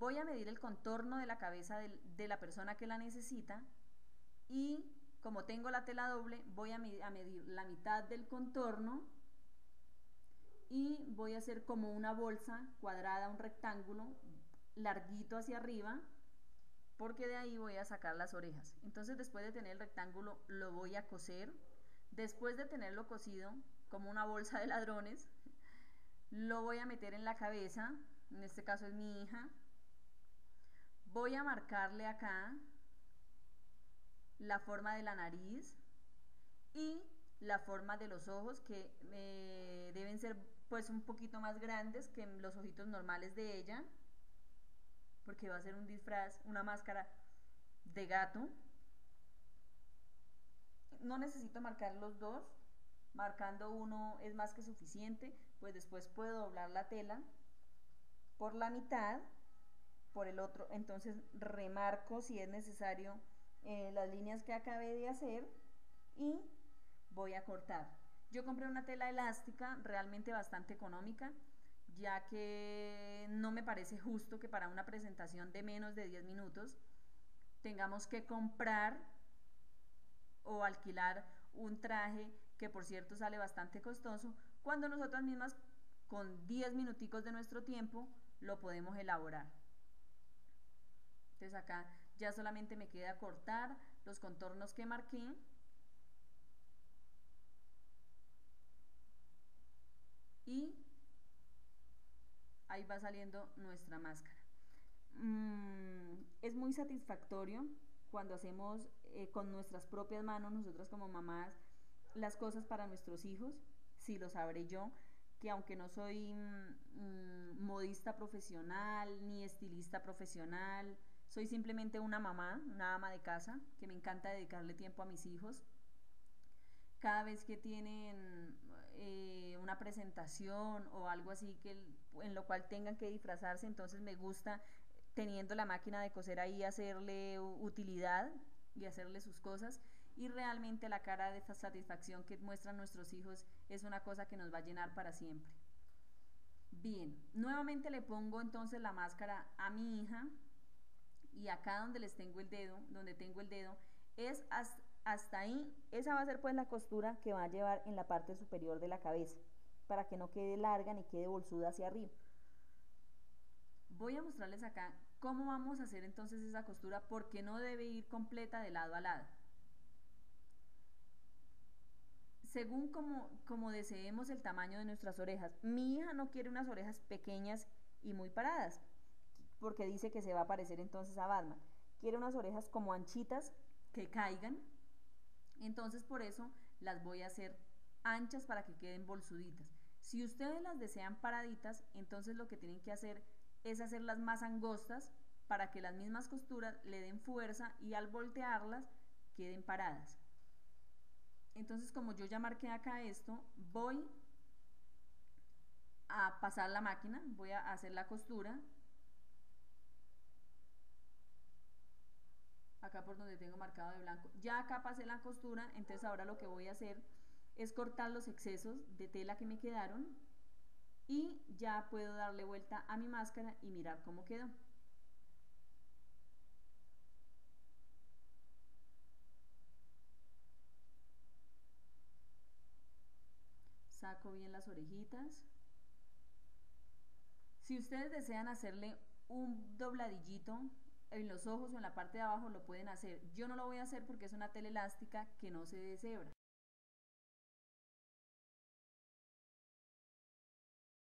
voy a medir el contorno de la cabeza de la persona que la necesita y como tengo la tela doble, voy a medir la mitad del contorno y voy a hacer como una bolsa cuadrada, un rectángulo larguito hacia arriba, porque de ahí voy a sacar las orejas. Entonces después de tener el rectángulo lo voy a coser. Después de tenerlo cosido como una bolsa de ladrones, lo voy a meter en la cabeza, en este caso es mi hija. Voy a marcarle acá la forma de la nariz y la forma de los ojos que eh, deben ser pues un poquito más grandes que los ojitos normales de ella porque va a ser un disfraz, una máscara de gato. No necesito marcar los dos, marcando uno es más que suficiente, pues después puedo doblar la tela por la mitad, por el otro, entonces remarco si es necesario eh, las líneas que acabé de hacer y voy a cortar. Yo compré una tela elástica realmente bastante económica, ya que no me parece justo que para una presentación de menos de 10 minutos tengamos que comprar o alquilar un traje que por cierto sale bastante costoso, cuando nosotras mismas con 10 minuticos de nuestro tiempo lo podemos elaborar. Entonces acá ya solamente me queda cortar los contornos que marqué y ahí va saliendo nuestra máscara. Mm, es muy satisfactorio cuando hacemos eh, con nuestras propias manos, nosotras como mamás, las cosas para nuestros hijos, si lo sabré yo, que aunque no soy mm, modista profesional ni estilista profesional, soy simplemente una mamá, una ama de casa, que me encanta dedicarle tiempo a mis hijos. Cada vez que tienen eh, una presentación o algo así que en lo cual tengan que disfrazarse, entonces me gusta teniendo la máquina de coser ahí hacerle utilidad y hacerle sus cosas y realmente la cara de satisfacción que muestran nuestros hijos es una cosa que nos va a llenar para siempre. Bien, nuevamente le pongo entonces la máscara a mi hija y acá donde les tengo el dedo, donde tengo el dedo, es hasta, ahí, esa va a ser pues la costura que va a llevar en la parte superior de la cabeza, para que no quede larga ni quede bolsuda hacia arriba. Voy a mostrarles acá cómo vamos a hacer entonces esa costura, porque no debe ir completa de lado a lado. Según como, como deseemos el tamaño de nuestras orejas. Mi hija no quiere unas orejas pequeñas y muy paradas, porque dice que se va a parecer entonces a Batman. Quiere unas orejas como anchitas que caigan. Entonces por eso las voy a hacer anchas para que queden bolsuditas. Si ustedes las desean paraditas, entonces lo que tienen que hacer es hacerlas más angostas para que las mismas costuras le den fuerza y al voltearlas queden paradas. Entonces como yo ya marqué acá esto, voy a pasar la máquina, voy a hacer la costura. Por donde tengo marcado de blanco. Ya acá pasé la costura, entonces ahora lo que voy a hacer es cortar los excesos de tela que me quedaron y ya puedo darle vuelta a mi máscara y mirar cómo quedó. Saco bien las orejitas. Si ustedes desean hacerle un dobladillito en los ojos o en la parte de abajo lo pueden hacer. Yo no lo voy a hacer porque es una tela elástica que no se deshebra.